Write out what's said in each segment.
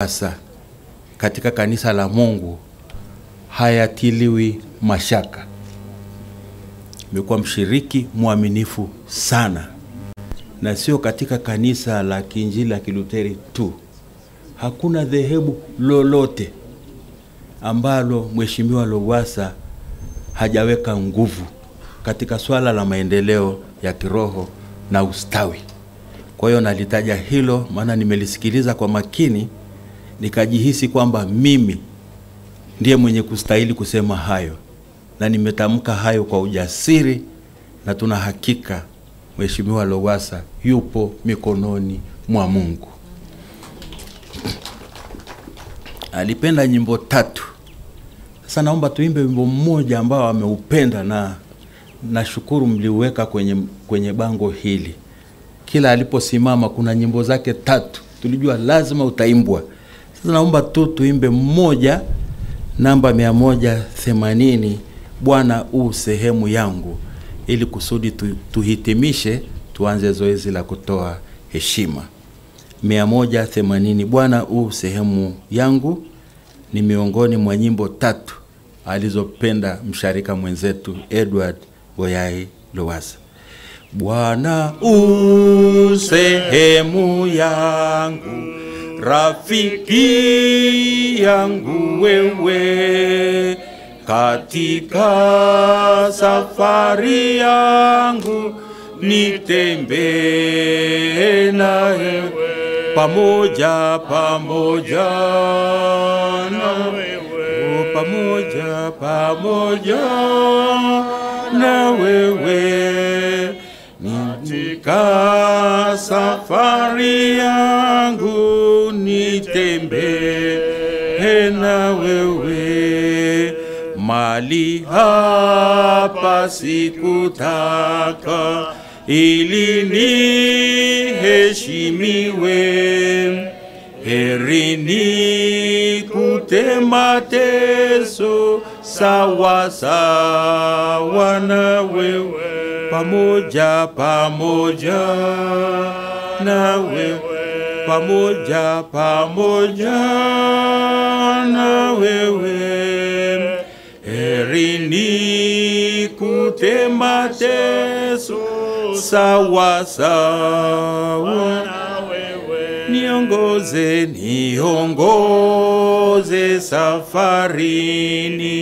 Lowassa katika kanisa la Mungu hayatiliwi mashaka. Imekuwa mshiriki mwaminifu sana, na sio katika kanisa la Kiinjili la Kiluteri tu. Hakuna dhehebu lolote ambalo Mheshimiwa Lowassa hajaweka nguvu katika swala la maendeleo ya kiroho na ustawi. Kwa hiyo nalitaja hilo, maana nimelisikiliza kwa makini, nikajihisi kwamba mimi ndiye mwenye kustahili kusema hayo, na nimetamka hayo kwa ujasiri, na tuna hakika Mheshimiwa Lowassa yupo mikononi mwa Mungu. Alipenda nyimbo tatu. Sasa naomba tuimbe wimbo mmoja ambao ameupenda, na nashukuru mliuweka kwenye, kwenye bango hili. Kila aliposimama kuna nyimbo zake tatu, tulijua lazima utaimbwa. Sasa naomba tu tuimbe mmoja, namba mia moja themanini, Bwana u sehemu yangu, ili kusudi tu, tuhitimishe tuanze zoezi la kutoa heshima. mia moja themanini, Bwana u sehemu yangu ni miongoni mwa nyimbo tatu alizopenda msharika mwenzetu Edward Boyai Lowassa. Bwana u sehemu yangu, rafiki yangu wewe, katika safari yangu nitembee na wewe pamoja pamoja na wewe, pamoja pamoja na wewe katika safari yangu mali hapa sikutaka ili niheshimiwe. Heri nikute mateso sawa sawa na wewe. Pamoja pamoja na wewe. Pamoja pamoja na wewe heri ni mateso sawa sawa. Niongoze niongoze safarini.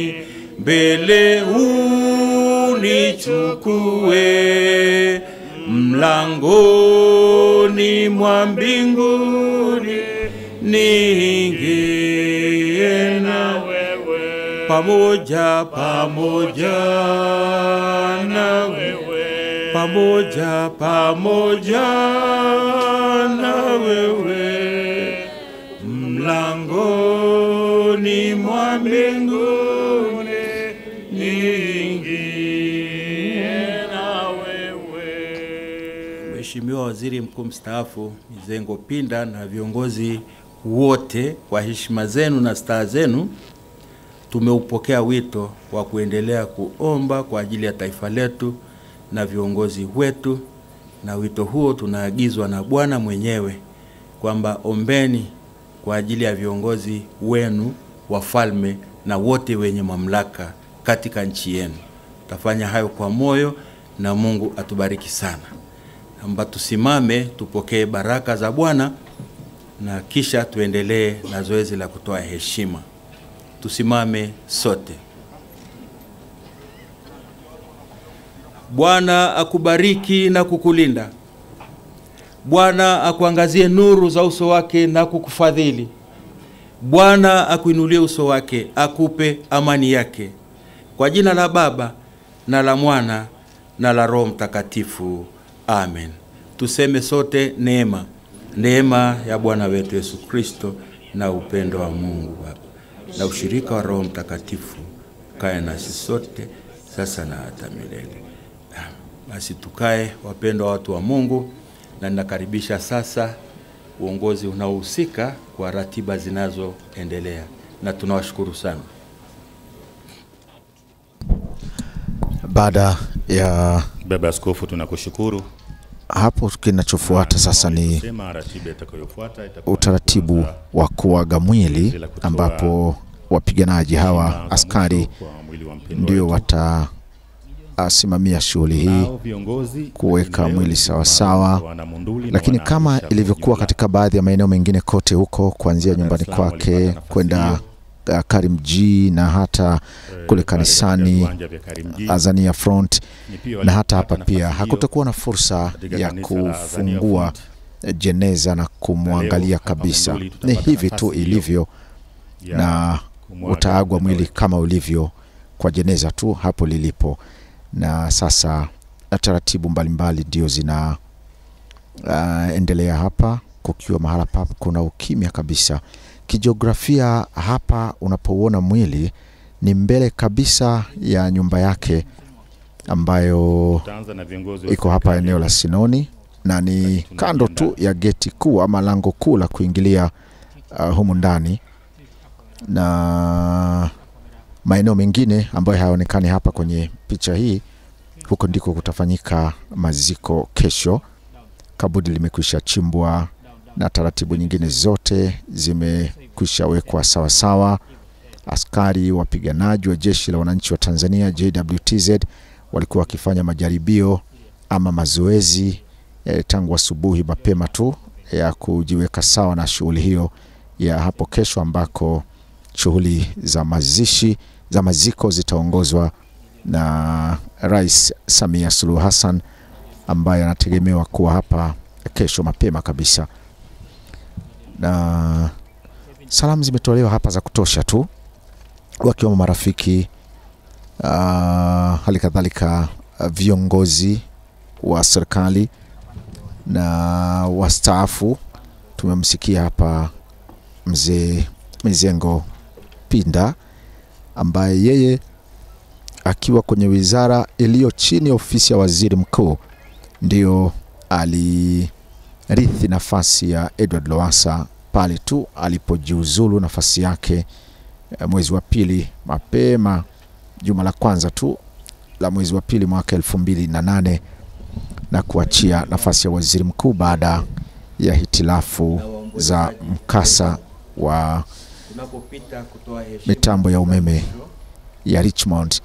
Mbele unichukue. Mlangoni mwa mbinguni niingie pamoja pamoja na wewe pamoja pamoja na wewe mlangoni mwa wewe. Mheshimiwa Waziri Mkuu mstaafu Mizengo Pinda na viongozi wote, kwa heshima zenu na staha zenu, tumeupokea wito wa kuendelea kuomba kwa ajili ya taifa letu na viongozi wetu, na wito huo tunaagizwa na Bwana mwenyewe kwamba ombeni kwa ajili ya viongozi wenu, wafalme na wote wenye mamlaka katika nchi yenu. Tafanya hayo kwa moyo na Mungu atubariki sana. Naomba tusimame tupokee baraka za Bwana na kisha tuendelee na zoezi la kutoa heshima. Tusimame sote. Bwana akubariki na kukulinda. Bwana akuangazie nuru za uso wake na kukufadhili. Bwana akuinulie uso wake, akupe amani yake. Kwa jina la Baba na la Mwana na la Roho Mtakatifu. Amen. Tuseme sote neema. Neema ya Bwana wetu Yesu Kristo na upendo wa Mungu Baba na ushirika wa Roho Mtakatifu kae nasi sote sasa na hata milele. Basi tukae, wapendwa watu wa Mungu, na ninakaribisha sasa uongozi unaohusika kwa ratiba zinazoendelea, na tunawashukuru sana. Baada ya Baba Askofu, tunakushukuru hapo kinachofuata sasa ni utaratibu wa kuaga mwili ambapo wapiganaji hawa askari ndio wata watasimamia shughuli hii kuweka mwili sawasawa, sawa. Lakini kama ilivyokuwa katika baadhi ya maeneo mengine kote huko kuanzia nyumbani kwake kwenda hiyo. uh, Karimjee na hata Eh, kule kanisani. Azania Front na hata hapa pia hakutakuwa na fursa ya kufungua jeneza na kumwangalia kabisa. Ni hivi tu ilivyo, na utaagwa mwili kama ulivyo kwa jeneza tu hapo lilipo, na sasa na taratibu mbalimbali ndio zina uh, endelea hapa, kukiwa mahala papo kuna ukimya kabisa. Kijiografia hapa unapouona mwili ni mbele kabisa ya nyumba yake ambayo iko hapa eneo la Sinoni na ni kando tu ya geti kuu ama lango kuu la kuingilia uh, humu ndani, na maeneo mengine ambayo hayaonekani hapa kwenye picha hii, huko ndiko kutafanyika maziko kesho. Kaburi limekwisha chimbwa na taratibu nyingine zote zimekwisha wekwa sawasawa. Askari wapiganaji wa jeshi la wananchi wa Tanzania JWTZ walikuwa wakifanya majaribio ama mazoezi eh, tangu asubuhi mapema tu ya kujiweka sawa na shughuli hiyo ya hapo kesho, ambako shughuli za mazishi za maziko zitaongozwa na Rais Samia Suluhu Hassan ambaye anategemewa kuwa hapa kesho mapema kabisa, na salamu zimetolewa hapa za kutosha tu, wakiwemo marafiki uh, hali kadhalika uh, viongozi wa serikali na wastaafu. Tumemsikia hapa mzee Mizengo Pinda ambaye yeye akiwa kwenye wizara iliyo chini ya ofisi ya waziri mkuu ndio alirithi nafasi ya Edward Lowassa pale tu alipojiuzulu nafasi yake eh, mwezi wa pili mapema juma la kwanza tu la mwezi wa pili mwaka elfu mbili na nane na kuachia nafasi ya waziri mkuu baada ya hitilafu za mkasa wa mitambo ya umeme ya Richmond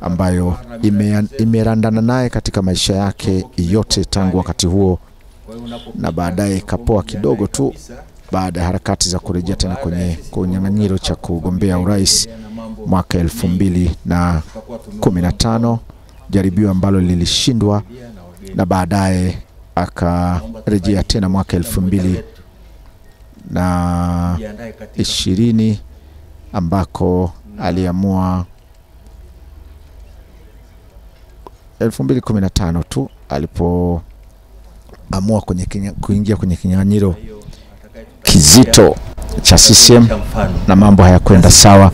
ambayo ime, imerandana naye katika maisha yake yote tangu wakati huo, na baadaye ikapoa kidogo tu baada ya harakati za kurejea tena kwenye kunyang'anyiro cha kugombea urais mwaka elfu mbili na kumi na tano jaribio ambalo lilishindwa na baadaye akarejea tena mwaka elfu mbili na ishirini ambako aliamua elfu tu kumi alipoamua kwenye kinya- kuingia kwenye kinyang'anyiro kizito cha CCM na mambo hayakwenda sawa.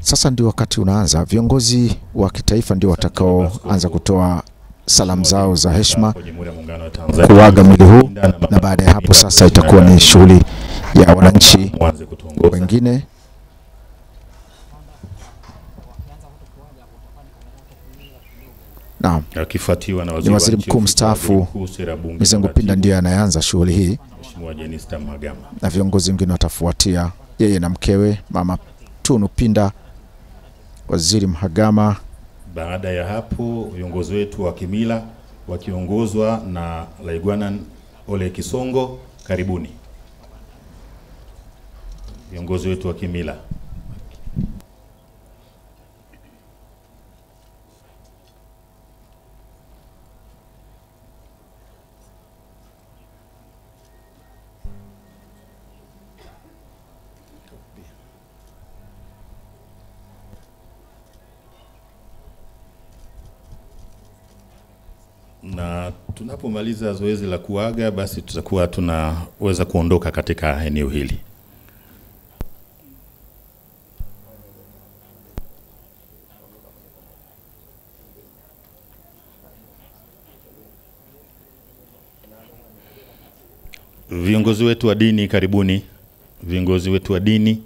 Sasa ndio wakati unaanza, viongozi wa kitaifa ndio watakaoanza kutoa salamu zao za heshima kuaga mwili huu, na baada ya hapo sasa itakuwa ni shughuli ya wananchi wengine Naam, akifuatiwa na Ni waziri mkuu mstaafu. Mizengo Pinda ndiye anayeanza shughuli hii. Na viongozi wengine watafuatia, yeye na mkewe Mama Tunu Pinda, Waziri Mhagama Baada ya hapo viongozi wetu wa kimila wakiongozwa na Laigwanan Ole Kisongo, karibuni. Viongozi wetu wa kimila. Na tunapomaliza zoezi la kuaga, basi tutakuwa tunaweza kuondoka katika eneo hili. Viongozi wetu wa dini, karibuni. Viongozi wetu wa dini,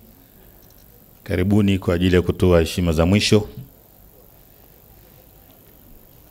karibuni kwa ajili ya kutoa heshima za mwisho.